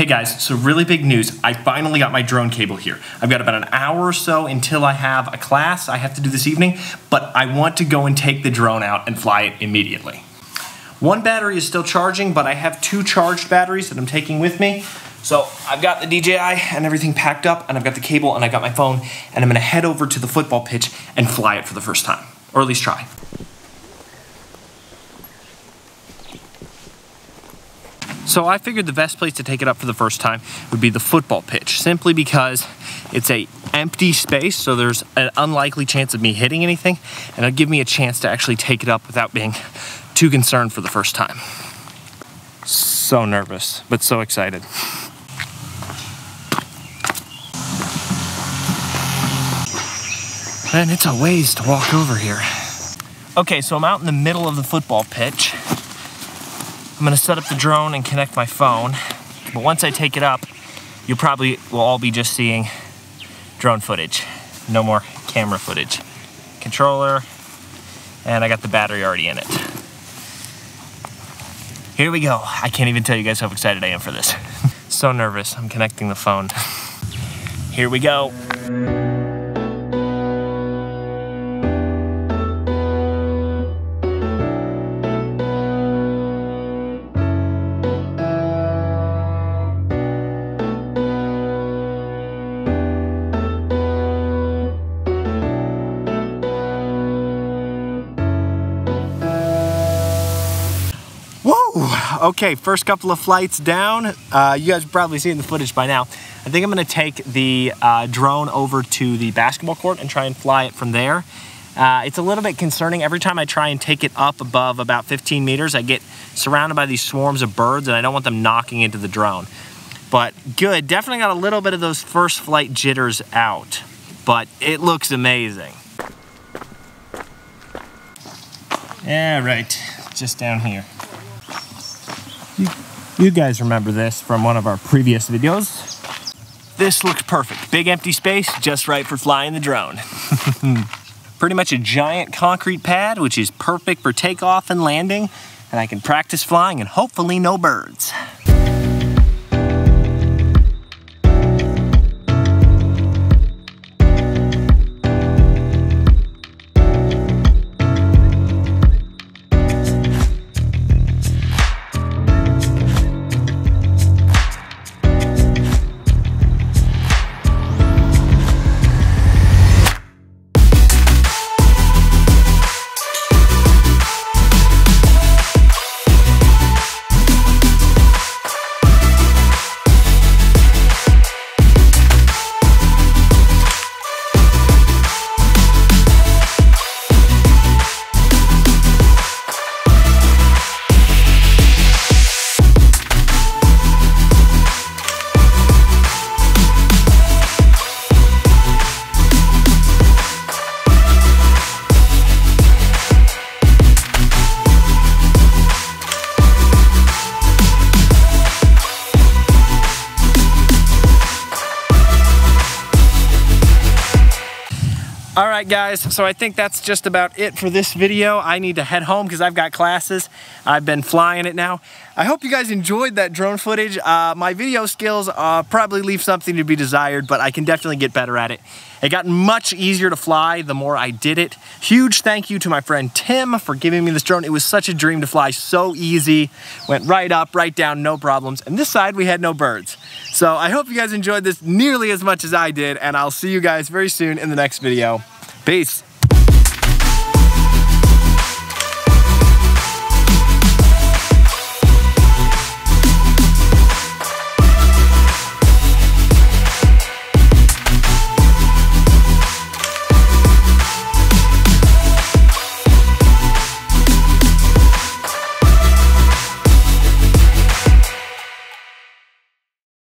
Hey guys, so really big news. I finally got my drone cable here. I've got about an hour or so until I have a class I have to do this evening, but I want to go and take the drone out and fly it immediately. One battery is still charging, but I have two charged batteries that I'm taking with me. So I've got the DJI and everything packed up, and I've got the cable, and I've got my phone, and I'm gonna head over to the football pitch and fly it for the first time, or at least try. So I figured the best place to take it up for the first time would be the football pitch, simply because it's a empty space, so there's an unlikely chance of me hitting anything, and it'll give me a chance to actually take it up without being too concerned for the first time. So nervous, but so excited. And it's a ways to walk over here. Okay, so I'm out in the middle of the football pitch. I'm gonna set up the drone and connect my phone. But once I take it up, you probably will all be just seeing drone footage. No more camera footage. Controller, and I got the battery already in it. Here we go. I can't even tell you guys how excited I am for this. so nervous, I'm connecting the phone. Here we go. Whoa! Okay, first couple of flights down. Uh, you guys probably seen the footage by now. I think I'm gonna take the uh, drone over to the basketball court and try and fly it from there. Uh, it's a little bit concerning. Every time I try and take it up above about 15 meters, I get surrounded by these swarms of birds and I don't want them knocking into the drone. But good, definitely got a little bit of those first flight jitters out, but it looks amazing. Yeah, right, just down here. You guys remember this from one of our previous videos. This looks perfect. Big empty space, just right for flying the drone. Pretty much a giant concrete pad, which is perfect for takeoff and landing. And I can practice flying and hopefully no birds. All right, guys, so I think that's just about it for this video. I need to head home because I've got classes. I've been flying it now. I hope you guys enjoyed that drone footage. Uh, my video skills uh, probably leave something to be desired, but I can definitely get better at it. It got much easier to fly the more I did it. Huge thank you to my friend Tim for giving me this drone. It was such a dream to fly, so easy. Went right up, right down, no problems. And this side, we had no birds. So I hope you guys enjoyed this nearly as much as I did, and I'll see you guys very soon in the next video. Peace.